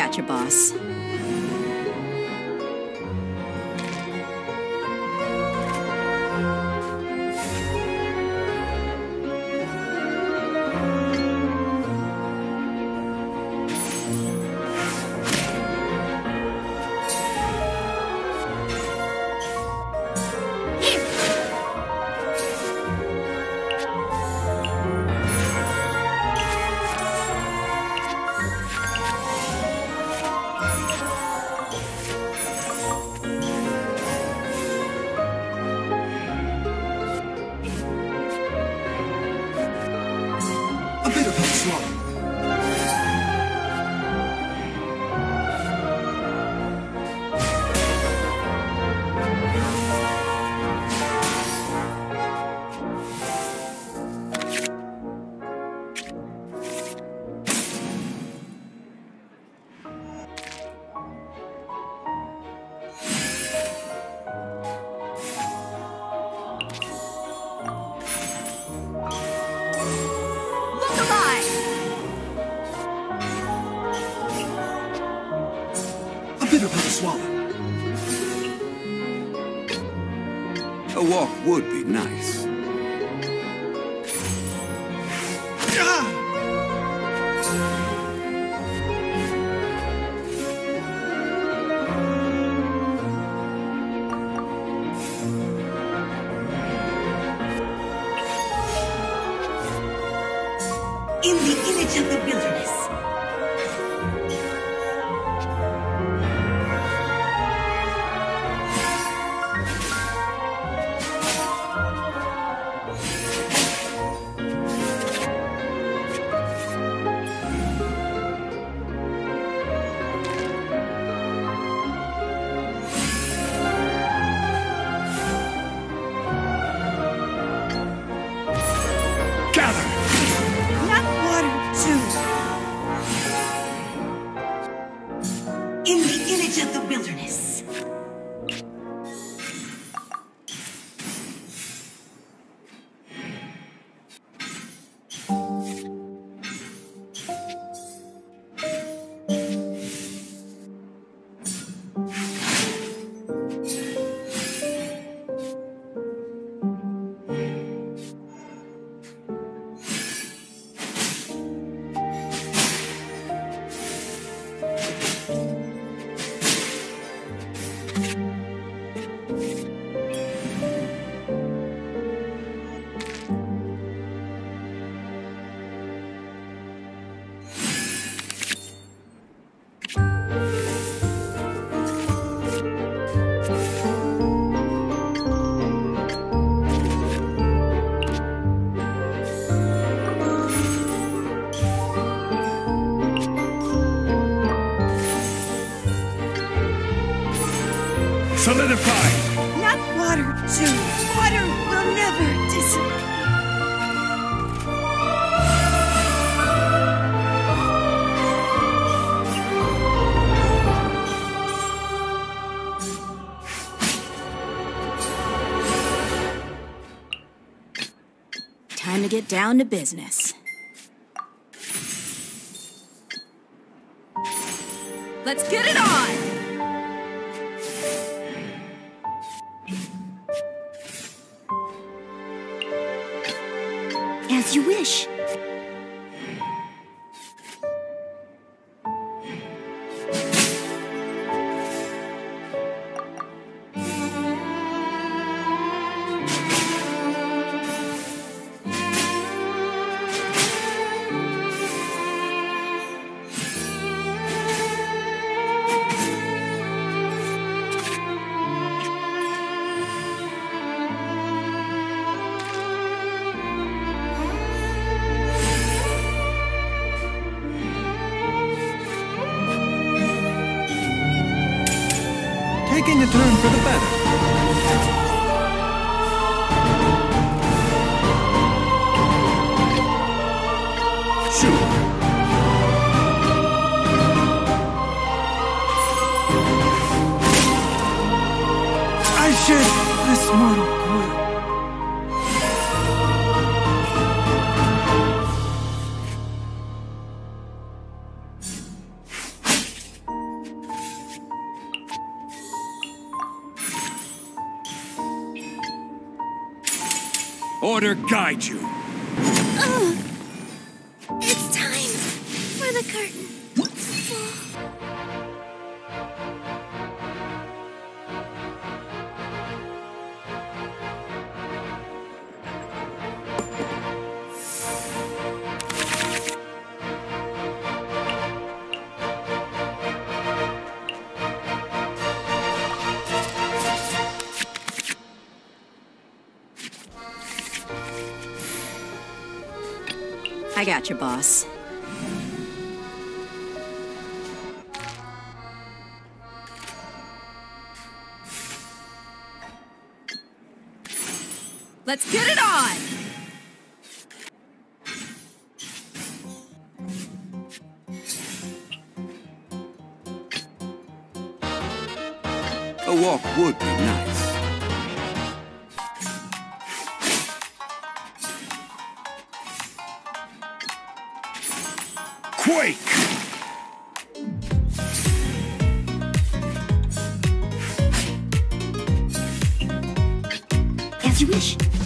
I got you, boss. A walk would be nice. Gather! Solidify! Not water, too. Water will never disappear. Time to get down to business. As you wish. Shoot! this mortal coil Order guide you. Uh for the curtain. I got you, boss. A walk would be nice. Quake! As you wish.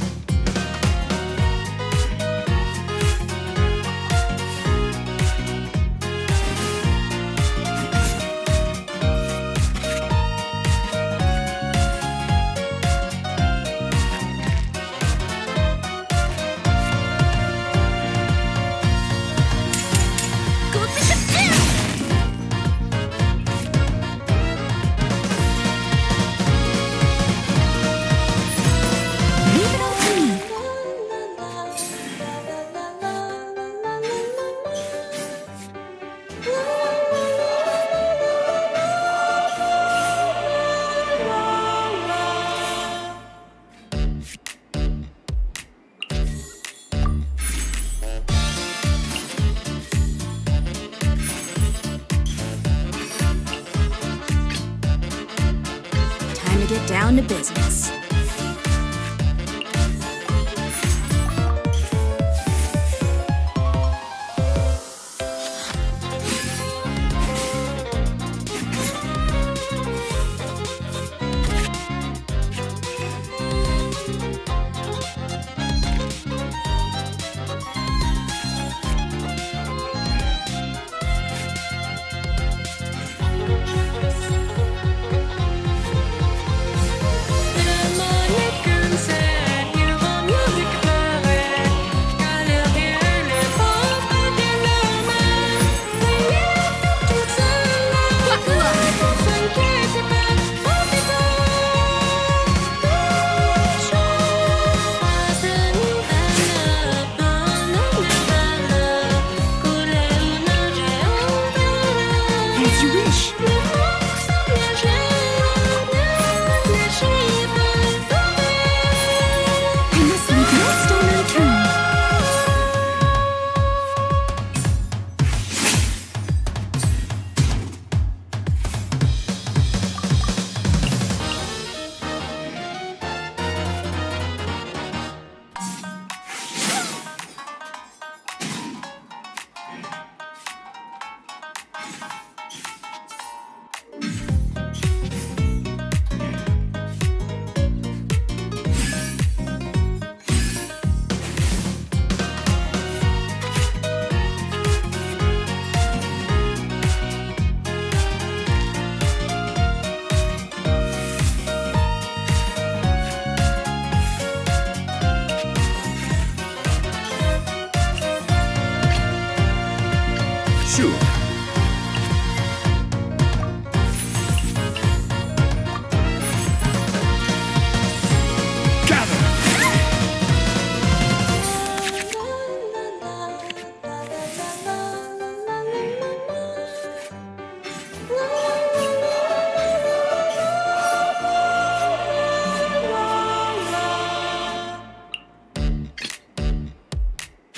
Down to business.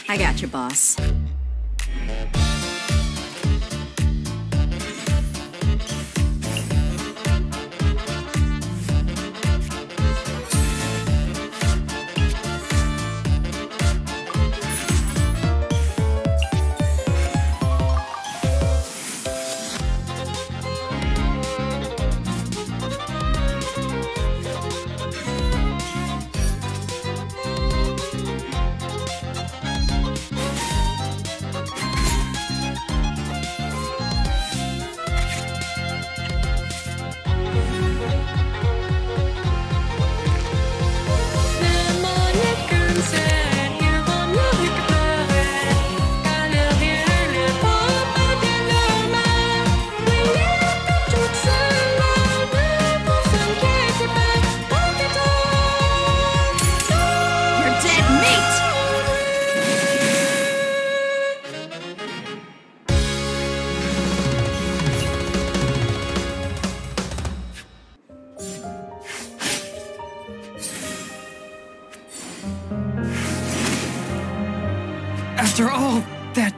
I got you, boss. After all that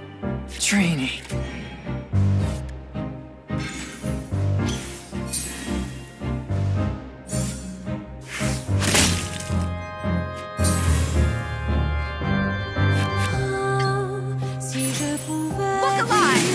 training. Look alive!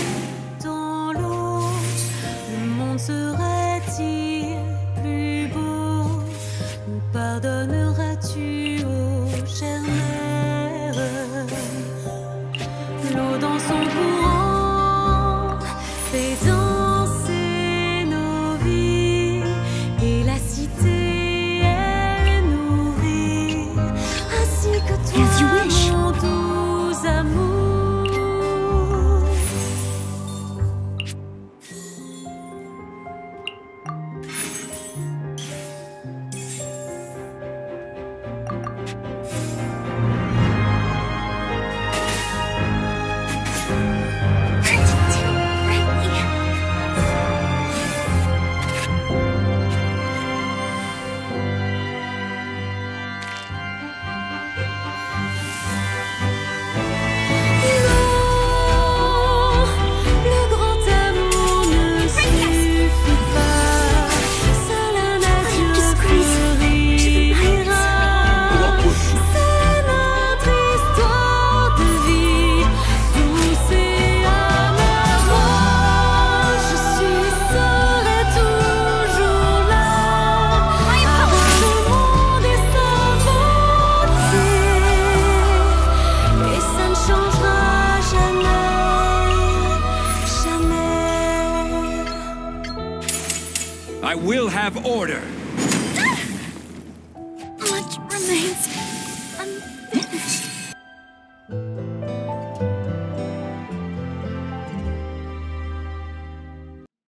of order.